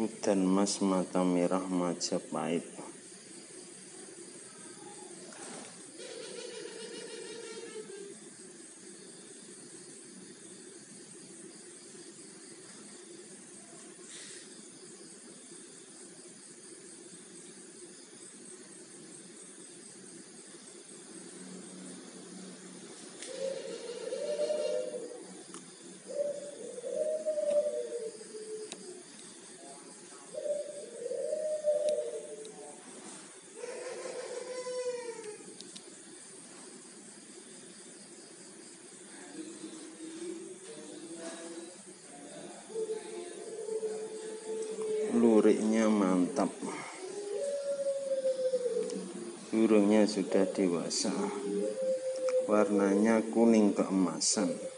Udan mas mata merah Majapahit luriknya mantap. Burungnya sudah dewasa. Warnanya kuning keemasan